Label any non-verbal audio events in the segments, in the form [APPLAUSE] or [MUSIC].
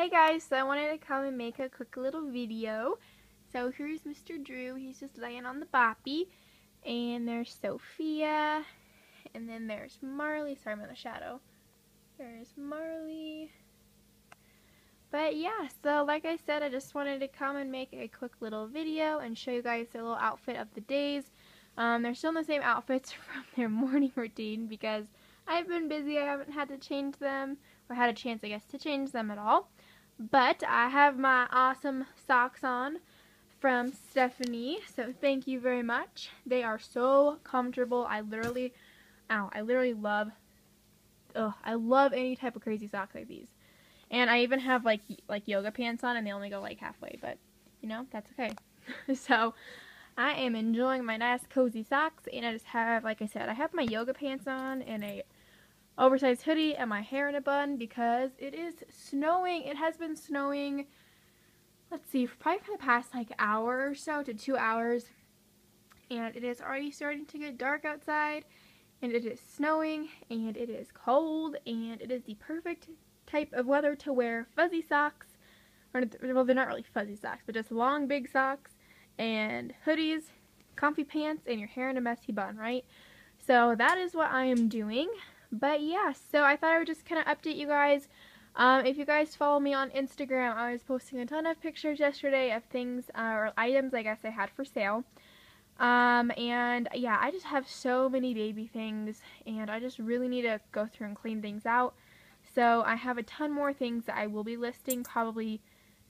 Hey guys, so I wanted to come and make a quick little video. So here's Mr. Drew, he's just laying on the boppy. And there's Sophia. And then there's Marley. Sorry, I'm in the shadow. There's Marley. But yeah, so like I said, I just wanted to come and make a quick little video and show you guys their little outfit of the days. Um, they're still in the same outfits [LAUGHS] from their morning routine because I've been busy. I haven't had to change them or had a chance, I guess, to change them at all. But I have my awesome socks on from Stephanie. So thank you very much. They are so comfortable. I literally, ow, I literally love, ugh, I love any type of crazy socks like these. And I even have like like yoga pants on and they only go like halfway, but you know, that's okay. [LAUGHS] so I am enjoying my nice cozy socks and I just have, like I said, I have my yoga pants on and a oversized hoodie and my hair in a bun because it is snowing. It has been snowing, let's see, probably for the past like hour or so to two hours. And it is already starting to get dark outside. And it is snowing and it is cold and it is the perfect type of weather to wear fuzzy socks. Well, they're not really fuzzy socks, but just long, big socks and hoodies, comfy pants, and your hair in a messy bun, right? So that is what I am doing. But yeah, so I thought I would just kind of update you guys. Um, if you guys follow me on Instagram, I was posting a ton of pictures yesterday of things uh, or items I guess I had for sale. Um, and yeah, I just have so many baby things and I just really need to go through and clean things out. So I have a ton more things that I will be listing probably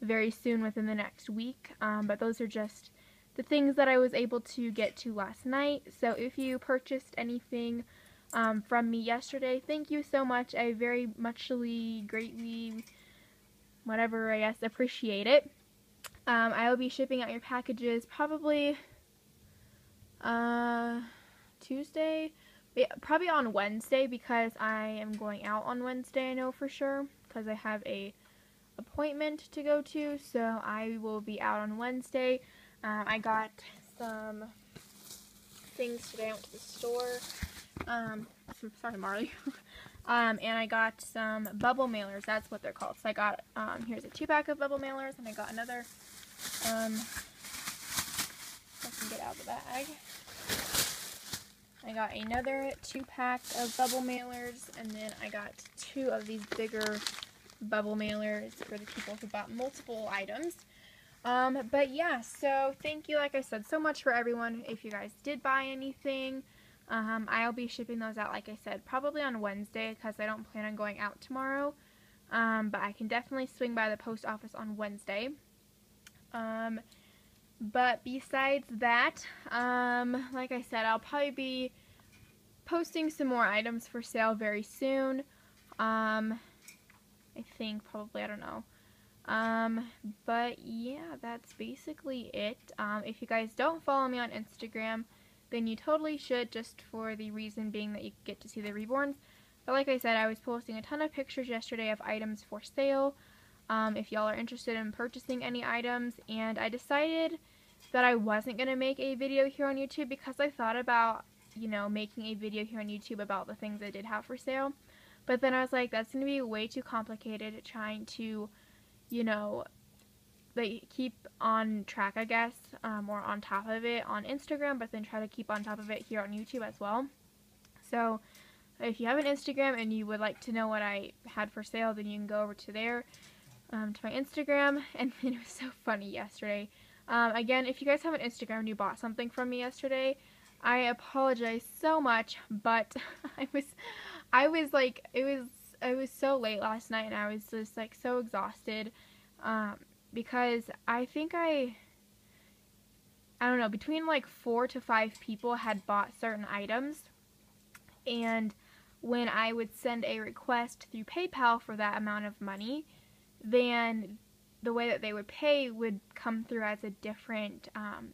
very soon within the next week. Um, but those are just the things that I was able to get to last night. So if you purchased anything um, from me yesterday. Thank you so much. I very muchly, greatly, whatever, I guess, appreciate it. Um, I will be shipping out your packages probably uh, Tuesday, probably on Wednesday because I am going out on Wednesday, I know for sure, because I have a appointment to go to, so I will be out on Wednesday. Um, I got some things today. I went to the store. Um, [LAUGHS] sorry, Marley. [LAUGHS] um, and I got some bubble mailers. That's what they're called. So I got, um, here's a two pack of bubble mailers, and I got another, um, I can get out of the bag. I got another two pack of bubble mailers, and then I got two of these bigger bubble mailers for the people who bought multiple items. Um, but yeah, so thank you, like I said, so much for everyone. If you guys did buy anything, um, I'll be shipping those out, like I said, probably on Wednesday because I don't plan on going out tomorrow. Um, but I can definitely swing by the post office on Wednesday. Um, but besides that, um, like I said, I'll probably be posting some more items for sale very soon. Um, I think probably, I don't know. Um, but yeah, that's basically it. Um, if you guys don't follow me on Instagram, then you totally should just for the reason being that you get to see the reborns. But like I said, I was posting a ton of pictures yesterday of items for sale um, if y'all are interested in purchasing any items and I decided that I wasn't going to make a video here on YouTube because I thought about, you know, making a video here on YouTube about the things I did have for sale. But then I was like, that's going to be way too complicated trying to, you know, like keep on track, I guess, um, or on top of it on Instagram, but then try to keep on top of it here on YouTube as well. So if you have an Instagram and you would like to know what I had for sale, then you can go over to there, um, to my Instagram. [LAUGHS] And it was so funny yesterday. Um, again, if you guys have an Instagram and you bought something from me yesterday, I apologize so much, but [LAUGHS] I was, I was like, it was, it was so late last night and I was just like so exhausted. Um, because I think I I don't know, between like 4 to 5 people had bought certain items. And when I would send a request through PayPal for that amount of money, then the way that they would pay would come through as a different um,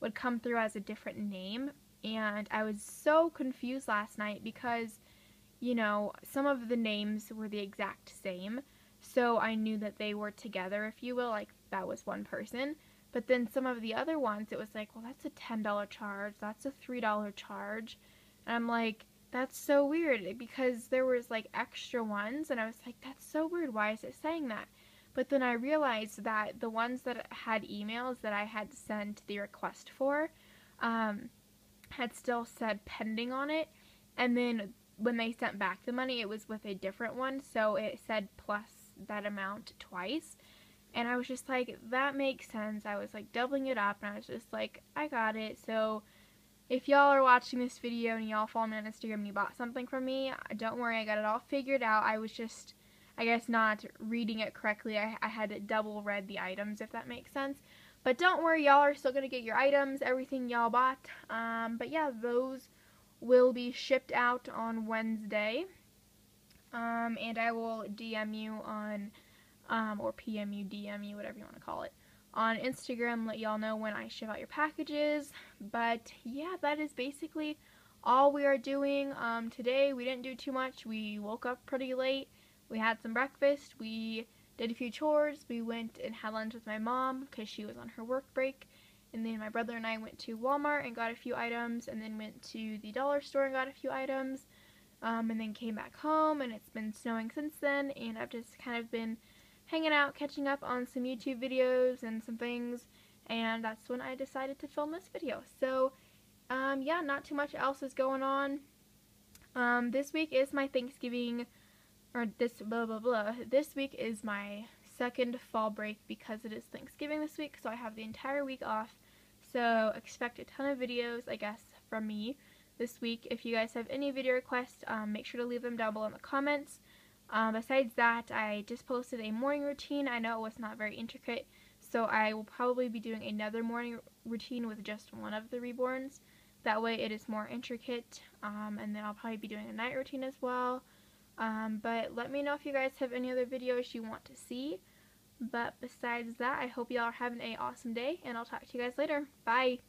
would come through as a different name. And I was so confused last night because you know some of the names were the exact same so I knew that they were together, if you will, like that was one person. But then some of the other ones, it was like, well, that's a $10 charge, that's a $3 charge. And I'm like, that's so weird because there was like extra ones and I was like that's so weird why is it saying that but then I realized that the ones that had emails that I had sent the request for um, had still said pending on it and then when they sent back the money it was with a different one so it said plus that amount twice and I was just like that makes sense I was like doubling it up and I was just like I got it so if y'all are watching this video and y'all follow me on Instagram and you bought something from me, don't worry, I got it all figured out. I was just, I guess, not reading it correctly. I, I had double read the items, if that makes sense. But don't worry, y'all are still going to get your items, everything y'all bought. Um, but yeah, those will be shipped out on Wednesday. Um, and I will DM you on, um, or PM you, DM you, whatever you want to call it on Instagram, let y'all know when I ship out your packages. But yeah, that is basically all we are doing um, today. We didn't do too much. We woke up pretty late. We had some breakfast. We did a few chores. We went and had lunch with my mom because she was on her work break. And then my brother and I went to Walmart and got a few items, and then went to the dollar store and got a few items. Um, and then came back home, and it's been snowing since then, and I've just kind of been hanging out, catching up on some YouTube videos and some things, and that's when I decided to film this video. So, um, yeah, not too much else is going on. Um, this week is my Thanksgiving, or this blah blah blah. This week is my second fall break because it is Thanksgiving this week, so I have the entire week off. So expect a ton of videos, I guess, from me this week. If you guys have any video requests, um, make sure to leave them down below in the comments. Um, besides that, I just posted a morning routine. I know it was not very intricate, so I will probably be doing another morning routine with just one of the reborns. That way it is more intricate, um, and then I'll probably be doing a night routine as well. Um, but let me know if you guys have any other videos you want to see. But besides that, I hope y'all are having an awesome day, and I'll talk to you guys later. Bye!